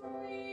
free.